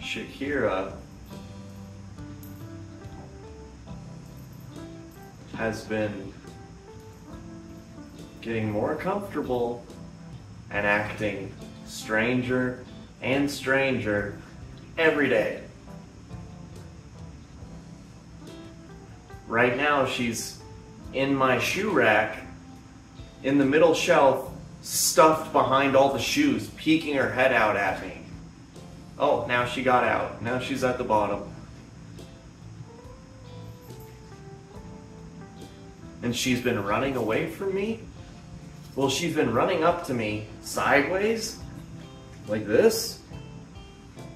Shakira has been getting more comfortable and acting stranger and stranger every day. Right now, she's in my shoe rack in the middle shelf, stuffed behind all the shoes, peeking her head out at me. Oh, now she got out. Now she's at the bottom. And she's been running away from me? Well, she's been running up to me sideways, like this,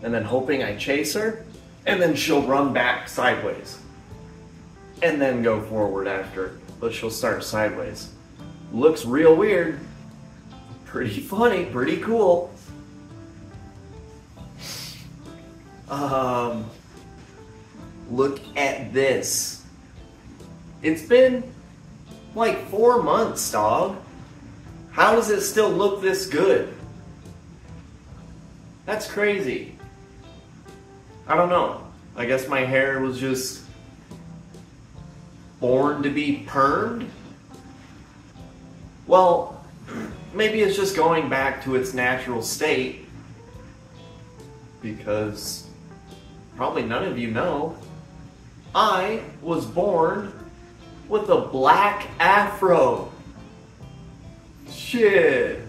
and then hoping I chase her, and then she'll run back sideways, and then go forward after, but she'll start sideways. Looks real weird. Pretty funny, pretty cool. Um, look at this. It's been like four months, dog. How does it still look this good? That's crazy. I don't know. I guess my hair was just born to be permed. Well, maybe it's just going back to its natural state because probably none of you know. I was born with a black afro. Shit.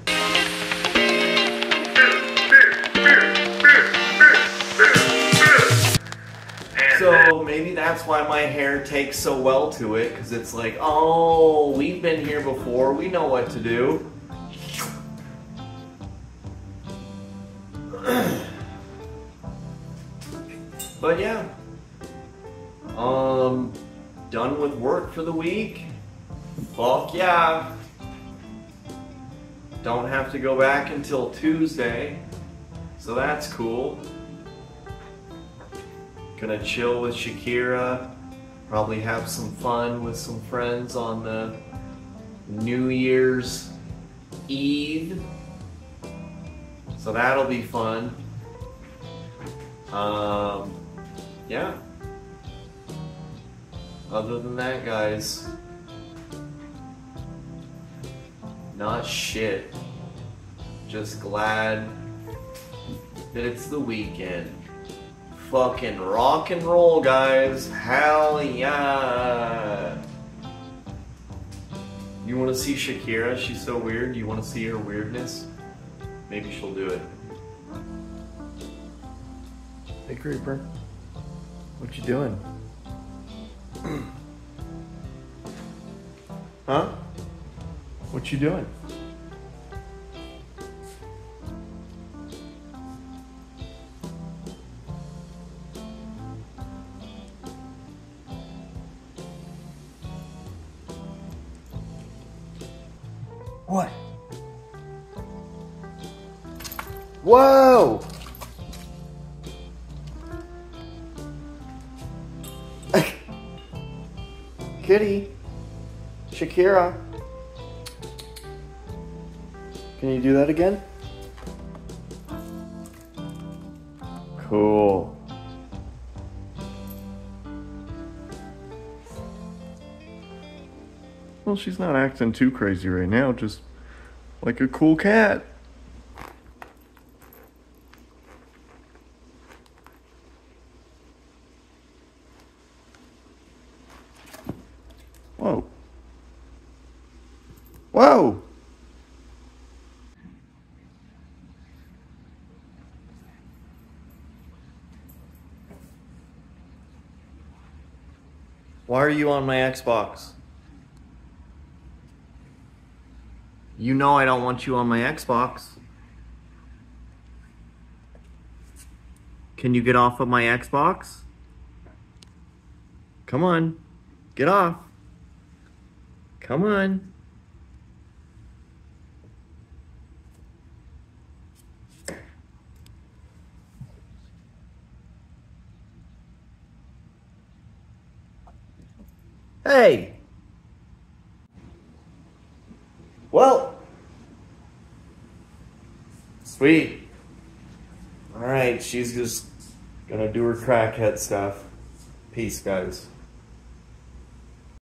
So maybe that's why my hair takes so well to it, because it's like, oh, we've been here before, we know what to do. but yeah, um, done with work for the week. Fuck yeah. Don't have to go back until Tuesday, so that's cool. Gonna chill with Shakira, probably have some fun with some friends on the New Year's Eve. So that'll be fun. Um, yeah. Other than that, guys, not shit. Just glad that it's the weekend. Fucking rock and roll, guys. Hell yeah. You want to see Shakira? She's so weird. You want to see her weirdness? Maybe she'll do it. Hey, Creeper. What you doing? huh? What you doing? What? Whoa! Kitty, Shakira. Can you do that again? Cool. Well, she's not acting too crazy right now, just like a cool cat. Whoa. Whoa! Why are you on my Xbox? You know I don't want you on my Xbox. Can you get off of my Xbox? Come on. Get off. Come on. Hey. Well. Sweet. All right, she's just gonna do her crackhead stuff. Peace, guys.